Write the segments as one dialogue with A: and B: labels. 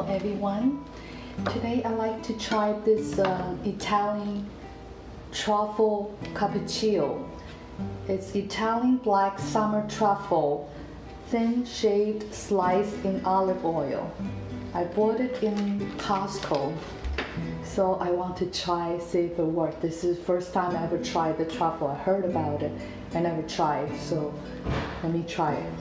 A: Hello everyone. Today I like to try this um, Italian truffle carpaccio. It's Italian black summer truffle, thin shaved sliced in olive oil. I bought it in Costco. So I want to try, if it works. This is the first time I ever tried the truffle. I heard about it. I never tried, so let me try it.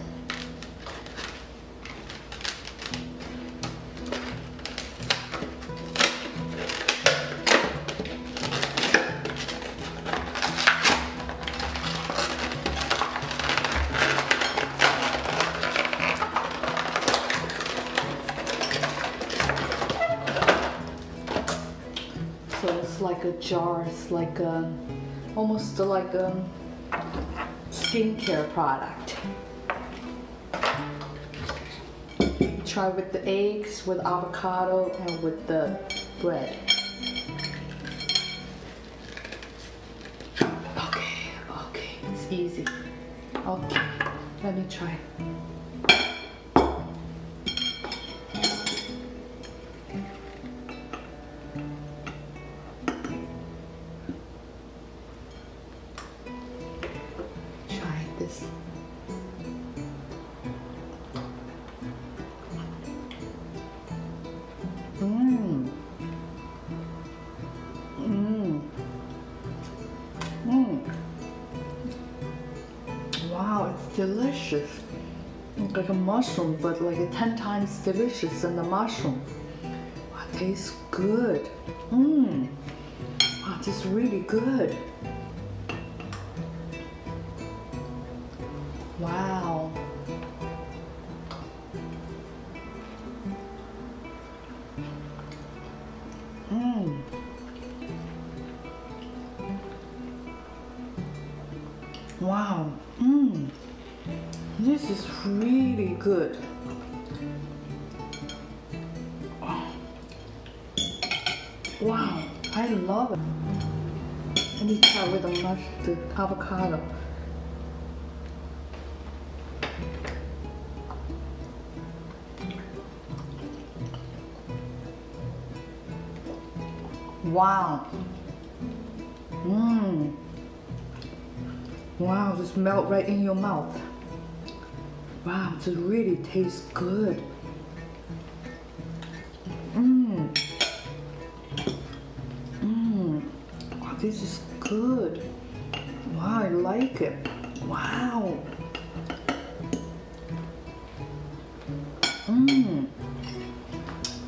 A: Like a jar, it's like a, almost like a skincare product. Try with the eggs, with avocado, and with the bread. Okay, okay, it's easy. Okay, let me. Try It's delicious. It's like a mushroom, but like a 10 times delicious than the mushroom. Wow, it tastes good. Mmm. Wow, really good. Wow. This is really good. Wow. I love it. Let me try with the the avocado. Wow. Mmm. Wow, just melt right in your mouth. Wow, this really tastes good. Mmm. Mmm. Wow, this is good. Wow, I like it. Wow. Mmm.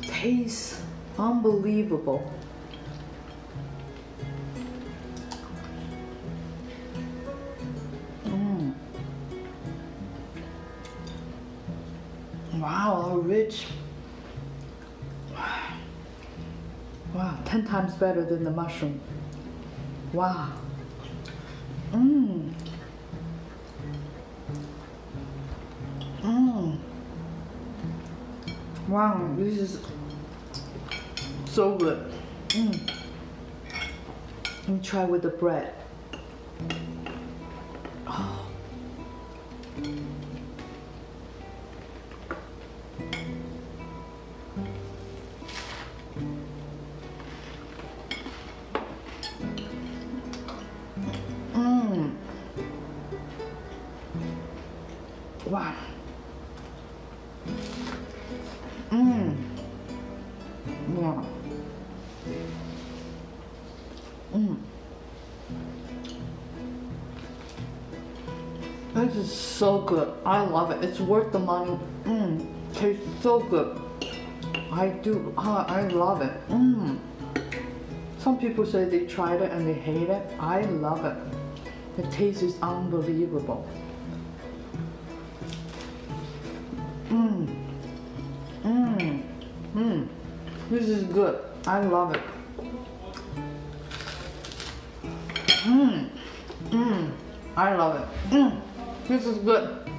A: Tastes unbelievable. Wow, rich. Wow, 10 times better than the mushroom. Wow. Mmm. Mmm. Wow, this is so good. Mm. Let me try with the bread. Oh. Wow. Mmm. Wow. Mmm. This is so good. I love it. It's worth the money. Mmm. Tastes so good. I do. ah, I love it. Mmm. Some people say they tried it and they hate it. I love it. The taste is unbelievable. This is good. I love it. Mmm. Mmm. I love it. Mmm. This is good.